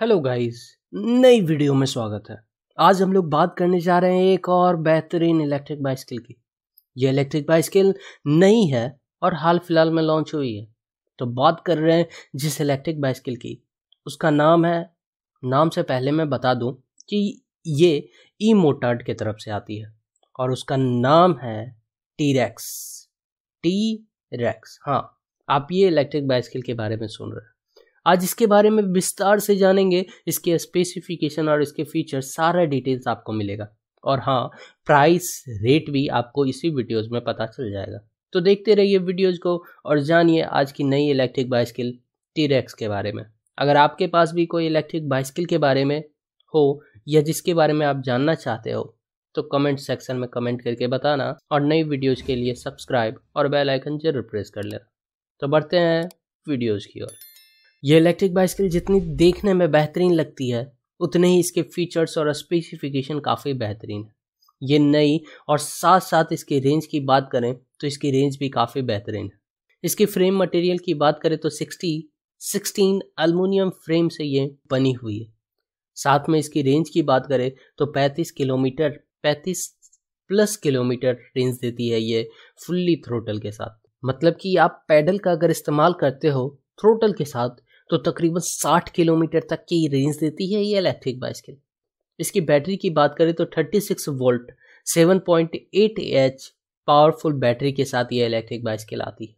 Hello guys, नई video में स्वागत है। आज हम लोग बात करने जा रहे हैं एक और बेहतरीन इलेक्ट्रिक बाइसिकल की। ये इलेक्ट्रिक बाइसिकल नई है और हाल फ़िलहाल में लॉन्च हुई है। तो बात कर रहे हैं जिस इलेक्ट्रिक बाइसिकल की। उसका नाम है, नाम से पहले मैं बता दूँ कि ये ई मोटार्ड की तरफ़ से आती है और उसका नाम है टी रैक्स टी रैक्स हाँ आप ये इलेक्ट्रिक बाइसिकल के बारे में सुन रहे हैं। आज इसके बारे में विस्तार से जानेंगे, इसके स्पेसिफिकेशन और इसके फीचर सारा डिटेल्स आपको मिलेगा। और हाँ प्राइस रेट भी आपको इसी वीडियोस में पता चल जाएगा। तो देखते रहिए वीडियोस को और जानिए आज की नई इलेक्ट्रिक बाइसिकल टीरेक्स के बारे में। अगर आपके पास भी कोई इलेक्ट्रिक बाइसिकल के बारे में हो या जिसके बारे में आप जानना चाहते हो तो कमेंट सेक्शन में कमेंट करके बताना और नई वीडियोज़ के लिए सब्सक्राइब और बेल आइकन ज़रूर प्रेस कर लेना। तो बढ़ते हैं वीडियोज़ की ओर। ये इलेक्ट्रिक बाइसिकल जितनी देखने में बेहतरीन लगती है, उतने ही इसके फीचर्स और स्पेसिफिकेशन काफ़ी बेहतरीन है। ये नई और साथ साथ इसके रेंज की बात करें तो इसकी रेंज भी काफ़ी बेहतरीन है। इसकी फ्रेम मटेरियल की बात करें तो 60 16 अल्मोनियम फ्रेम से ये बनी हुई है। साथ में इसकी रेंज की बात करें तो 35 किलोमीटर 35 प्लस किलोमीटर रेंज देती है ये फुल्ली थ्रोटल के साथ। मतलब कि आप पैडल का अगर इस्तेमाल करते हो थ्रोटल के साथ तो तकरीबन 60 किलोमीटर तक की रेंज देती है ये इलेक्ट्रिक बाइसिकल इसकी बैटरी की बात करें तो 36 वोल्ट 7.8 एच पावरफुल बैटरी के साथ ये इलेक्ट्रिक बाइसिकल आती है।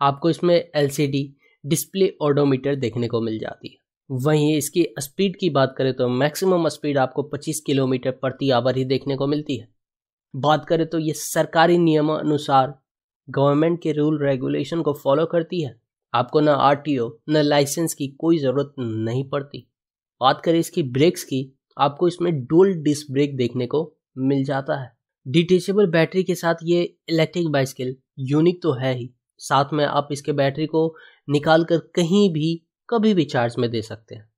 आपको इसमें एलसीडी डिस्प्ले ऑडोमीटर देखने को मिल जाती है। वहीं इसकी स्पीड की बात करें तो मैक्सिमम स्पीड आपको 25 किलोमीटर प्रति आवर ही देखने को मिलती है। बात करें तो ये सरकारी नियमों अनुसार गवर्नमेंट के रूल रेगुलेशन को फॉलो करती है। आपको ना आर टी ओ न लाइसेंस की कोई ज़रूरत नहीं पड़ती। बात करें इसकी ब्रेक्स की, आपको इसमें डोल डिस्क ब्रेक देखने को मिल जाता है। डिटेचेबल बैटरी के साथ ये इलेक्ट्रिक बाइसिकल यूनिक तो है ही। साथ में आप इसके बैटरी को निकाल कर कहीं भी, कभी भी चार्ज में दे सकते हैं।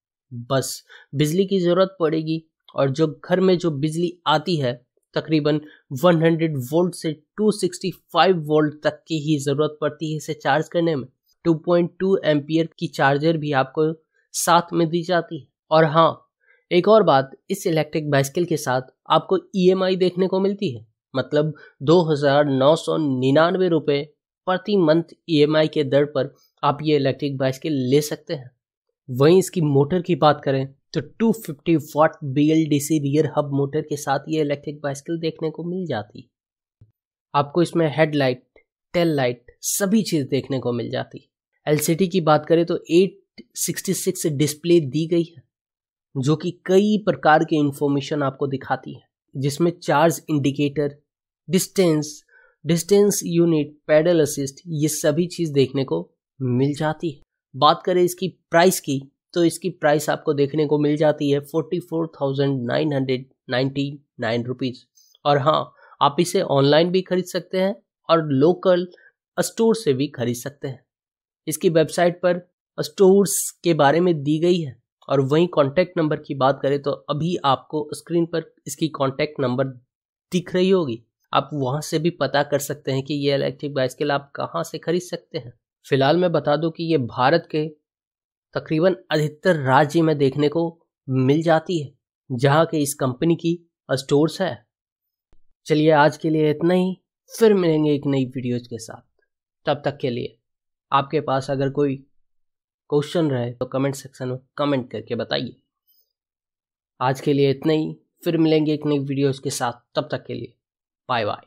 बस, बिजली की ज़रूरत पड़ेगी और जो घर में जो बिजली आती है, तकरीबन 100 वोल्ट से 265 वोल्ट तक की ही ज़रूरत पड़ती है इसे चार्ज करने में। 2.2 एम्पियर की चार्जर भी आपको साथ में दी जाती है। और हाँ एक और बात, इस इलेक्ट्रिक बाइसिकल के साथ आपको ई e देखने को मिलती है। मतलब दो हज़ार नौ सौ निन्यानवे रुपये प्रति मंथ ई e के दर पर आप ये इलेक्ट्रिक बाइसिकल ले सकते हैं। वहीं इसकी मोटर की बात करें तो 250 fifty watt B L D C rear hub motor के साथ ये इलेक्ट्रिक बाइसिकल देखने को मिल जाती आपको इसमें हेडलाइट, टेल लाइट सभी चीज़ देखने को मिल जाती। है एलसीडी की बात करें तो 866 डिस्प्ले दी गई है, जो कि कई प्रकार के इंफॉर्मेशन आपको दिखाती है, जिसमें charge indicator distance distance unit pedal assist ये सभी चीज़ देखने को मिल जाती है। बात करें इसकी प्राइस की तो इसकी प्राइस आपको देखने को मिल जाती है forty four thousand nine hundred ninety nine rupees और हाँ आप इसे ऑनलाइन भी खरीद सकते हैं और लोकल स्टोर से भी खरीद सकते हैं। इसकी वेबसाइट पर स्टोर्स के बारे में दी गई है और वहीं कॉन्टैक्ट नंबर की बात करें तो अभी आपको स्क्रीन पर इसकी कॉन्टैक्ट नंबर दिख रही होगी। आप वहाँ से भी पता कर सकते हैं कि ये इलेक्ट्रिक बाइसिकल आप कहाँ से खरीद सकते हैं। फ़िलहाल मैं बता दूँ कि ये भारत के तकरीबन अधिकतर राज्य में देखने को मिल जाती है, जहाँ के इस कंपनी की स्टोर्स है। चलिए आज के लिए इतना ही, फिर मिलेंगे एक नई वीडियोज़ के साथ। तब तक के लिए। आपके पास अगर कोई क्वेश्चन रहे तो कमेंट सेक्शन में कमेंट करके बताइए। आज के लिए इतना ही। फिर मिलेंगे एक नई वीडियोस के साथ। तब तक के लिए बाय बाय